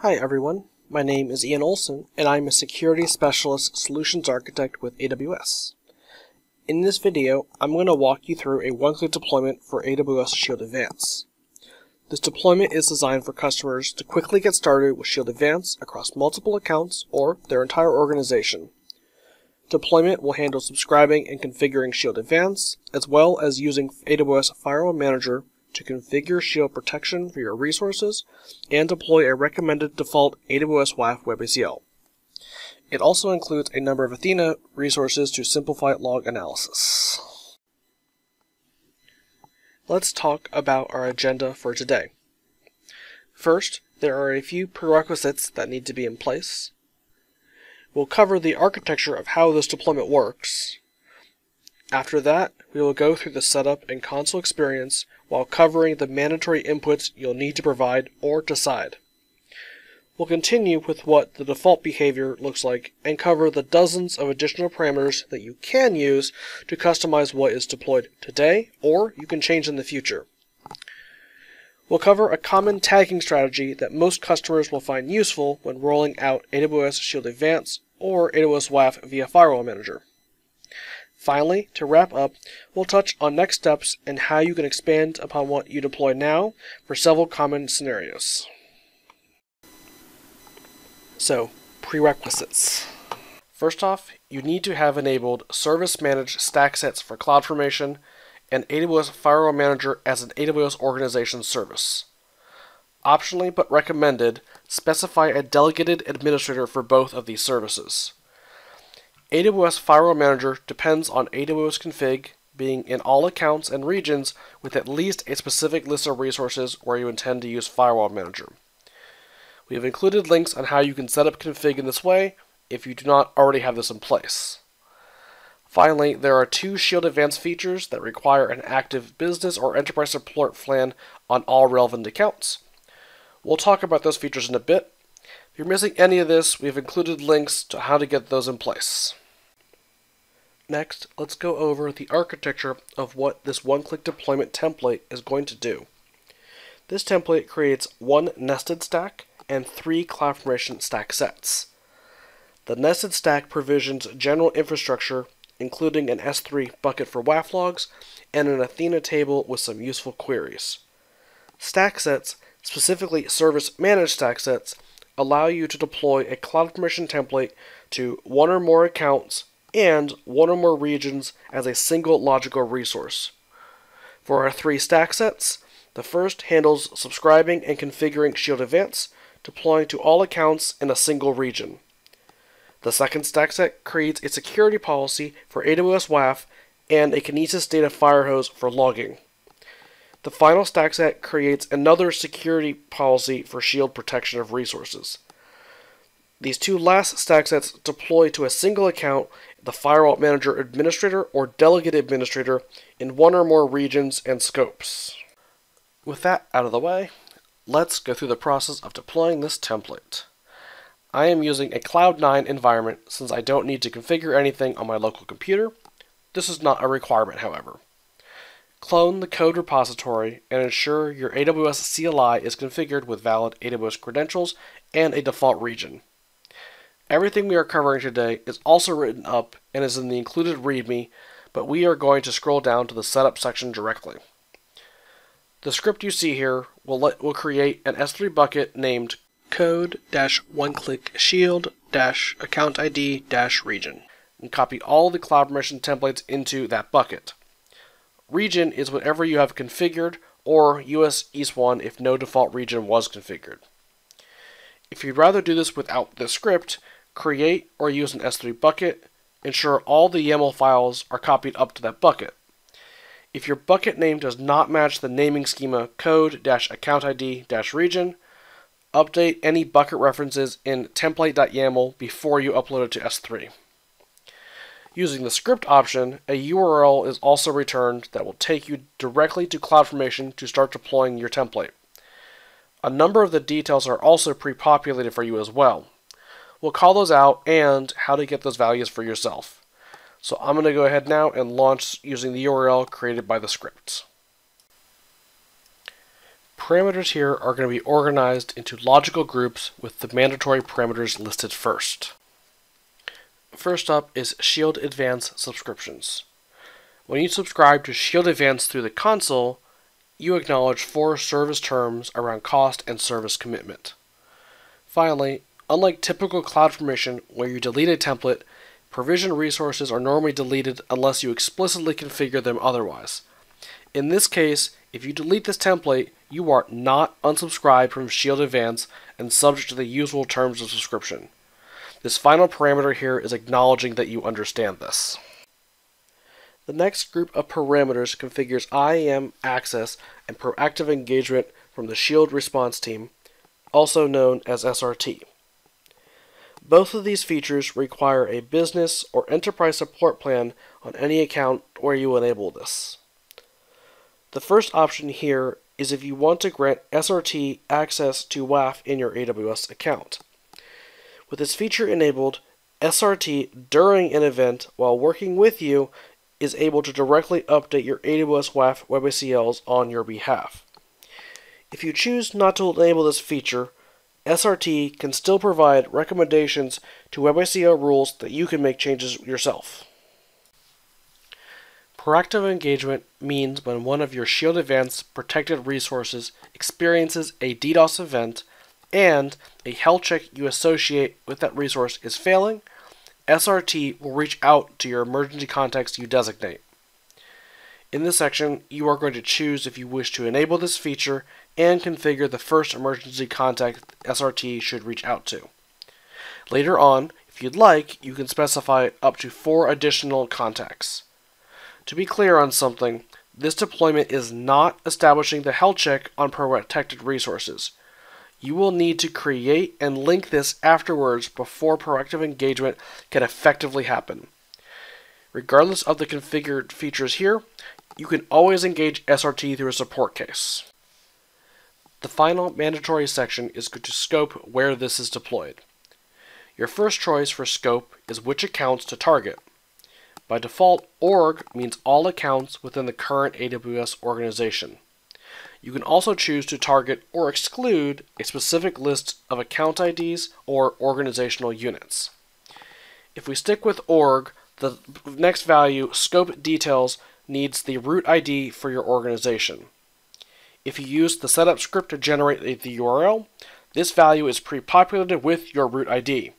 Hi everyone, my name is Ian Olson and I'm a Security Specialist Solutions Architect with AWS. In this video, I'm going to walk you through a one-click deployment for AWS Shield Advanced. This deployment is designed for customers to quickly get started with Shield Advanced across multiple accounts or their entire organization. Deployment will handle subscribing and configuring Shield Advanced, as well as using AWS Firewall Manager to configure Shield protection for your resources and deploy a recommended default AWS WAF WebACL. It also includes a number of Athena resources to simplify log analysis. Let's talk about our agenda for today. First, there are a few prerequisites that need to be in place. We'll cover the architecture of how this deployment works. After that, we will go through the setup and console experience while covering the mandatory inputs you'll need to provide or decide. We'll continue with what the default behavior looks like and cover the dozens of additional parameters that you can use to customize what is deployed today or you can change in the future. We'll cover a common tagging strategy that most customers will find useful when rolling out AWS Shield Advanced or AWS WAF via Firewall Manager. Finally, to wrap up, we'll touch on next steps and how you can expand upon what you deploy now for several common scenarios. So, prerequisites. First off, you need to have enabled Service Managed Stack Sets for CloudFormation and AWS Firewall Manager as an AWS organization service. Optionally but recommended, specify a delegated administrator for both of these services. AWS Firewall Manager depends on AWS config being in all accounts and regions with at least a specific list of resources where you intend to use Firewall Manager. We have included links on how you can set up config in this way if you do not already have this in place. Finally, there are two Shield Advanced features that require an active business or enterprise support plan on all relevant accounts. We'll talk about those features in a bit. If you're missing any of this, we've included links to how to get those in place. Next, let's go over the architecture of what this one-click deployment template is going to do. This template creates one nested stack and three CloudFormation stack sets. The nested stack provisions general infrastructure, including an S3 bucket for WAF logs and an Athena table with some useful queries. Stack sets, specifically service managed stack sets, allow you to deploy a CloudFormation template to one or more accounts and one or more regions as a single logical resource. For our three stack sets, the first handles subscribing and configuring Shield Advanced, deploying to all accounts in a single region. The second stack set creates a security policy for AWS WAF and a Kinesis Data Firehose for logging. The final stack set creates another security policy for shield protection of resources. These two last stack sets deploy to a single account, the Firewall Manager Administrator or Delegate Administrator in one or more regions and scopes. With that out of the way, let's go through the process of deploying this template. I am using a Cloud9 environment since I don't need to configure anything on my local computer. This is not a requirement, however. Clone the code repository and ensure your AWS CLI is configured with valid AWS credentials and a default region. Everything we are covering today is also written up and is in the included README, but we are going to scroll down to the setup section directly. The script you see here will, let, will create an S3 bucket named code-one-click-shield-account ID-region and copy all the CloudFormation templates into that bucket. Region is whatever you have configured, or US East 1 if no default region was configured. If you'd rather do this without the script, create or use an S3 bucket, ensure all the YAML files are copied up to that bucket. If your bucket name does not match the naming schema code-account ID-region, update any bucket references in template.yaml before you upload it to S3. Using the script option, a URL is also returned that will take you directly to CloudFormation to start deploying your template. A number of the details are also pre-populated for you as well. We'll call those out and how to get those values for yourself. So I'm going to go ahead now and launch using the URL created by the script. Parameters here are going to be organized into logical groups with the mandatory parameters listed first. First up is Shield Advanced subscriptions. When you subscribe to Shield Advanced through the console, you acknowledge four service terms around cost and service commitment. Finally, unlike typical cloud CloudFormation where you delete a template, provision resources are normally deleted unless you explicitly configure them otherwise. In this case, if you delete this template, you are not unsubscribed from Shield Advanced and subject to the usual terms of subscription. This final parameter here is acknowledging that you understand this. The next group of parameters configures IAM access and proactive engagement from the Shield response team, also known as SRT. Both of these features require a business or enterprise support plan on any account where you enable this. The first option here is if you want to grant SRT access to WAF in your AWS account. With this feature enabled, SRT during an event while working with you is able to directly update your AWS WAF WebACLs on your behalf. If you choose not to enable this feature, SRT can still provide recommendations to WebACL rules that you can make changes yourself. Proactive engagement means when one of your Shield Advanced protected resources experiences a DDoS event and a health check you associate with that resource is failing, SRT will reach out to your emergency contacts you designate. In this section, you are going to choose if you wish to enable this feature and configure the first emergency contact SRT should reach out to. Later on, if you'd like, you can specify up to four additional contacts. To be clear on something, this deployment is not establishing the health check on protected resources. You will need to create and link this afterwards before proactive engagement can effectively happen. Regardless of the configured features here, you can always engage SRT through a support case. The final mandatory section is to scope where this is deployed. Your first choice for scope is which accounts to target. By default, org means all accounts within the current AWS organization. You can also choose to target or exclude a specific list of account IDs or organizational units. If we stick with org, the next value, scope details, needs the root ID for your organization. If you use the setup script to generate the URL, this value is pre-populated with your root ID.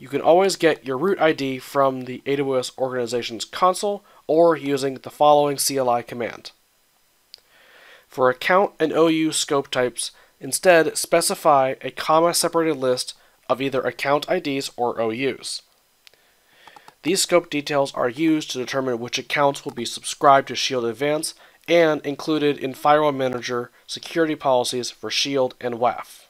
You can always get your root ID from the AWS Organizations console or using the following CLI command. For account and OU scope types, instead specify a comma separated list of either account IDs or OUs. These scope details are used to determine which accounts will be subscribed to Shield Advanced and included in Firewall Manager security policies for Shield and WAF.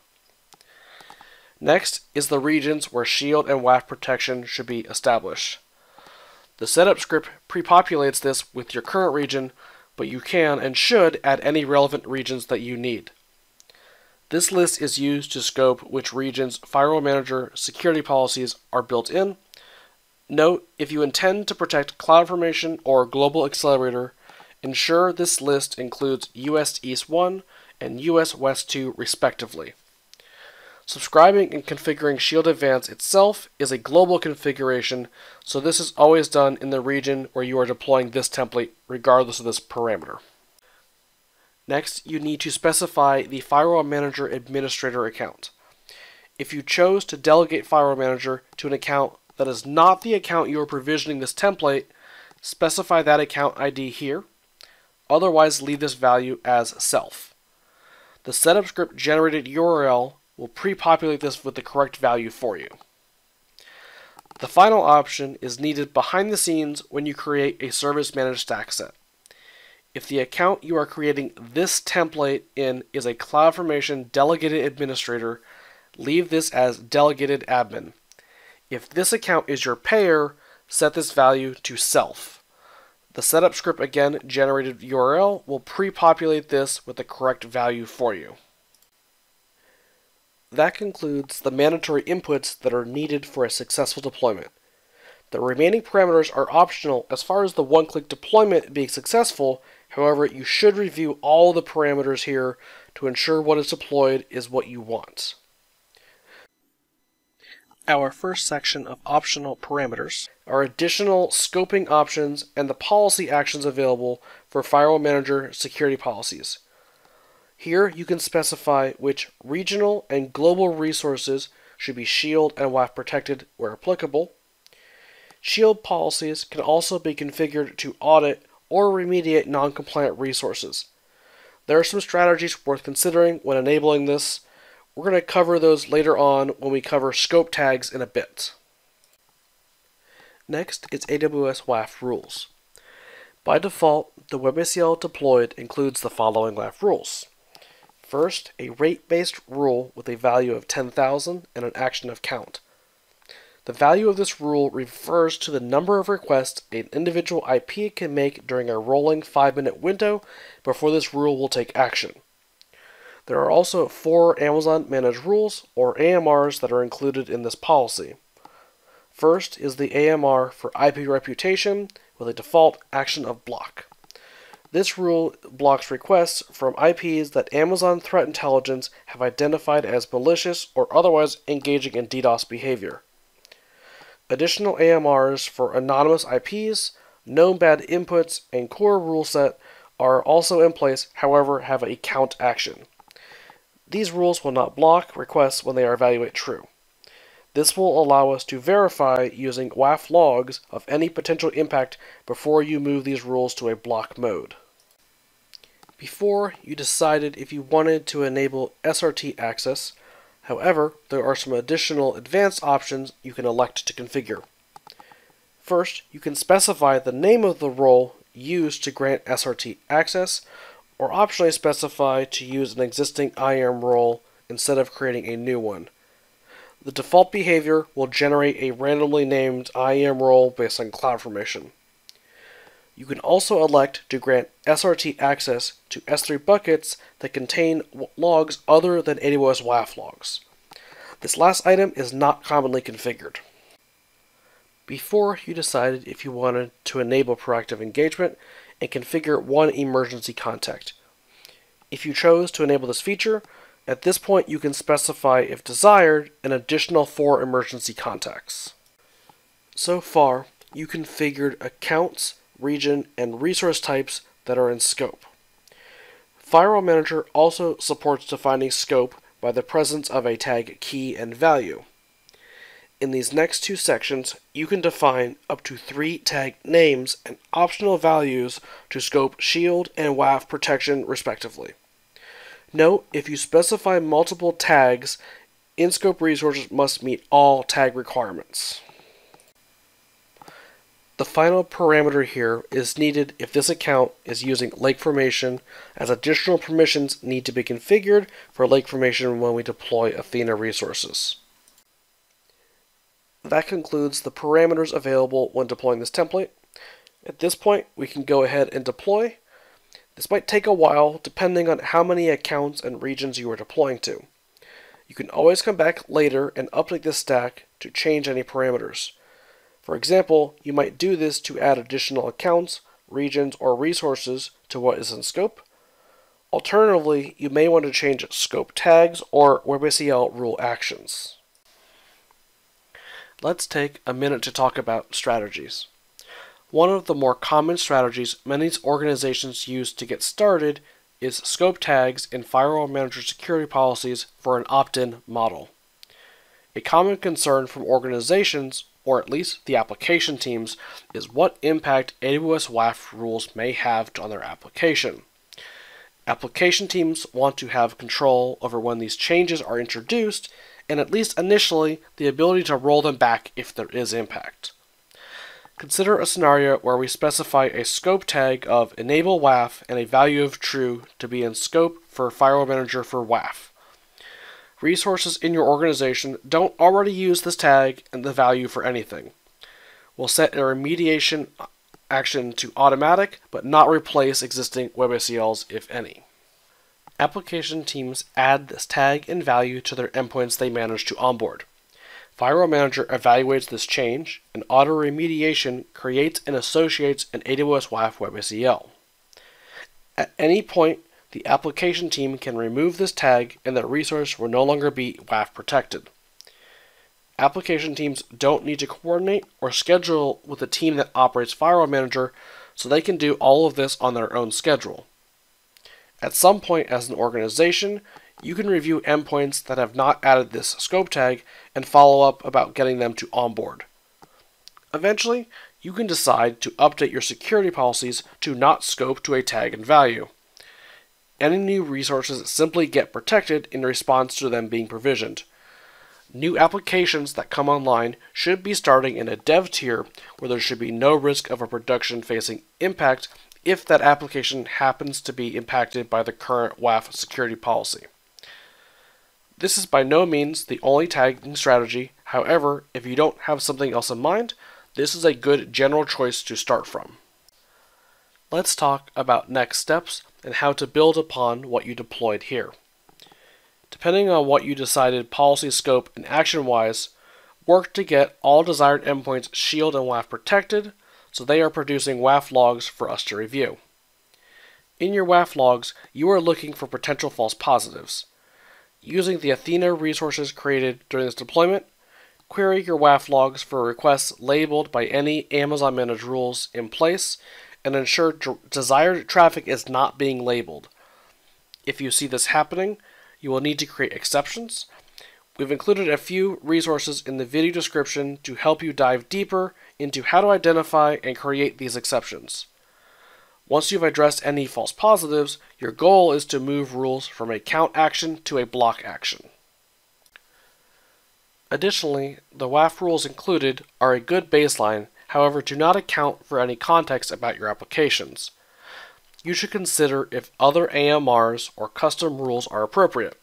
Next is the regions where Shield and WAF protection should be established. The setup script pre-populates this with your current region, but you can and should add any relevant regions that you need. This list is used to scope which regions Firewall Manager security policies are built in. Note, if you intend to protect CloudFront or Global Accelerator, ensure this list includes US East 1 and US West 2 respectively. Subscribing and configuring Shield Advanced itself is a global configuration, so this is always done in the region where you are deploying this template, regardless of this parameter. Next, you need to specify the Firewall Manager Administrator account. If you chose to delegate Firewall Manager to an account that is not the account you are provisioning this template, specify that account ID here. Otherwise, leave this value as self. The setup script generated URL will pre-populate this with the correct value for you. The final option is needed behind the scenes when you create a service managed stack set. If the account you are creating this template in is a CloudFormation delegated administrator, leave this as delegated admin. If this account is your payer, set this value to self. The setup script again generated URL will pre-populate this with the correct value for you. That concludes the mandatory inputs that are needed for a successful deployment. The remaining parameters are optional as far as the one-click deployment being successful, however, you should review all the parameters here to ensure what is deployed is what you want. Our first section of optional parameters are additional scoping options and the policy actions available for Firewall Manager security policies. Here you can specify which regional and global resources should be shield and WAF protected where applicable. Shield policies can also be configured to audit or remediate non-compliant resources. There are some strategies worth considering when enabling this. We're going to cover those later on when we cover scope tags in a bit. Next is AWS WAF rules. By default, the WebACL deployed includes the following WAF rules. First, a rate-based rule with a value of 10,000 and an action of count. The value of this rule refers to the number of requests an individual IP can make during a rolling 5-minute window before this rule will take action. There are also four Amazon Managed Rules, or AMRs, that are included in this policy. First is the AMR for IP reputation with a default action of block. This rule blocks requests from IPs that Amazon Threat Intelligence have identified as malicious or otherwise engaging in DDoS behavior. Additional AMRs for anonymous IPs, known bad inputs, and core rule set are also in place, however, have a count action. These rules will not block requests when they are evaluated true. This will allow us to verify using WAF logs of any potential impact before you move these rules to a block mode. Before you decided if you wanted to enable SRT access, however, there are some additional advanced options you can elect to configure. First, you can specify the name of the role used to grant SRT access, or optionally specify to use an existing IAM role instead of creating a new one. The default behavior will generate a randomly named IAM role based on CloudFormation. You can also elect to grant SRT access to S3 buckets that contain logs other than AWS WAF logs. This last item is not commonly configured. Before you decided if you wanted to enable proactive engagement and configure one emergency contact. If you chose to enable this feature, at this point, you can specify, if desired, an additional four emergency contacts. So far, you configured accounts, region, and resource types that are in scope. Firewall Manager also supports defining scope by the presence of a tag key and value. In these next two sections, you can define up to three tag names and optional values to scope shield and WAF protection respectively. Note, if you specify multiple tags, in-scope resources must meet all tag requirements. The final parameter here is needed if this account is using lake formation, as additional permissions need to be configured for lake formation when we deploy Athena resources. That concludes the parameters available when deploying this template. At this point, we can go ahead and deploy, this might take a while depending on how many accounts and regions you are deploying to. You can always come back later and update this stack to change any parameters. For example, you might do this to add additional accounts, regions, or resources to what is in scope. Alternatively, you may want to change scope tags or WebACL rule actions. Let's take a minute to talk about strategies. One of the more common strategies many organizations use to get started is scope tags in Firewall Manager security policies for an opt-in model. A common concern from organizations, or at least the application teams, is what impact AWS WAF rules may have on their application. Application teams want to have control over when these changes are introduced, and at least initially, the ability to roll them back if there is impact. Consider a scenario where we specify a scope tag of enable WAF and a value of true to be in scope for Firewall Manager for WAF. Resources in your organization don't already use this tag and the value for anything. We'll set a remediation action to automatic, but not replace existing WebACLs if any. Application teams add this tag and value to their endpoints they manage to onboard. Firewall Manager evaluates this change, and auto remediation creates and associates an AWS WAF WebACL. At any point, the application team can remove this tag and the resource will no longer be WAF protected. Application teams don't need to coordinate or schedule with the team that operates Firewall Manager, so they can do all of this on their own schedule. At some point as an organization, you can review endpoints that have not added this scope tag and follow up about getting them to onboard. Eventually, you can decide to update your security policies to not scope to a tag and value. Any new resources simply get protected in response to them being provisioned. New applications that come online should be starting in a dev tier where there should be no risk of a production facing impact if that application happens to be impacted by the current WAF security policy. This is by no means the only tagging strategy, however, if you don't have something else in mind, this is a good general choice to start from. Let's talk about next steps and how to build upon what you deployed here. Depending on what you decided policy scope and action wise, work to get all desired endpoints shield and WAF protected so they are producing WAF logs for us to review. In your WAF logs, you are looking for potential false positives. Using the Athena resources created during this deployment, query your WAF logs for requests labeled by any Amazon managed rules in place and ensure desired traffic is not being labeled. If you see this happening, you will need to create exceptions. We've included a few resources in the video description to help you dive deeper into how to identify and create these exceptions. Once you've addressed any false positives, your goal is to move rules from a count action to a block action. Additionally, the WAF rules included are a good baseline, however do not account for any context about your applications. You should consider if other AMRs or custom rules are appropriate.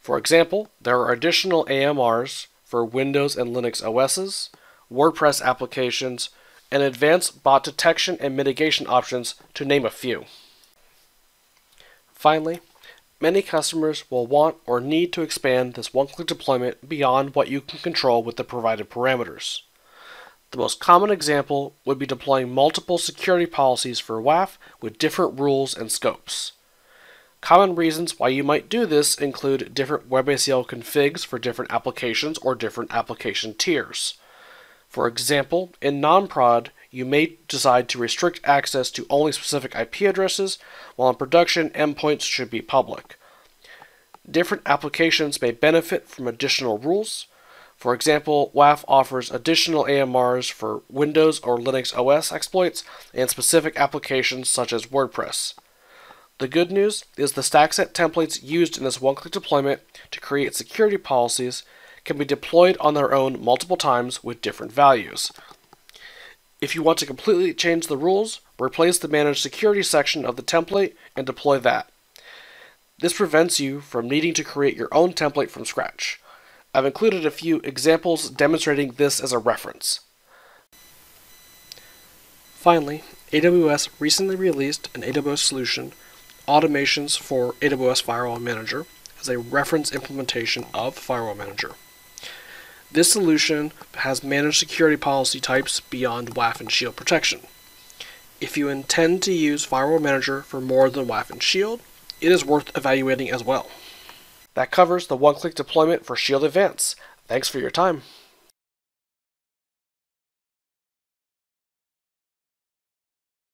For example, there are additional AMRs for Windows and Linux OSs, WordPress applications, and advanced bot detection and mitigation options, to name a few. Finally, many customers will want or need to expand this one-click deployment beyond what you can control with the provided parameters. The most common example would be deploying multiple security policies for WAF with different rules and scopes. Common reasons why you might do this include different WebACL configs for different applications or different application tiers. For example, in non-prod, you may decide to restrict access to only specific IP addresses, while in production, endpoints should be public. Different applications may benefit from additional rules. For example, WAF offers additional AMRs for Windows or Linux OS exploits and specific applications such as WordPress. The good news is the StackSet templates used in this one-click deployment to create security policies can be deployed on their own multiple times with different values. If you want to completely change the rules, replace the Manage Security section of the template and deploy that. This prevents you from needing to create your own template from scratch. I've included a few examples demonstrating this as a reference. Finally, AWS recently released an AWS solution, Automations for AWS Firewall Manager, as a reference implementation of Firewall Manager. This solution has managed security policy types beyond WAF and Shield protection. If you intend to use Firewall Manager for more than WAF and Shield, it is worth evaluating as well. That covers the one-click deployment for Shield Advanced. Thanks for your time.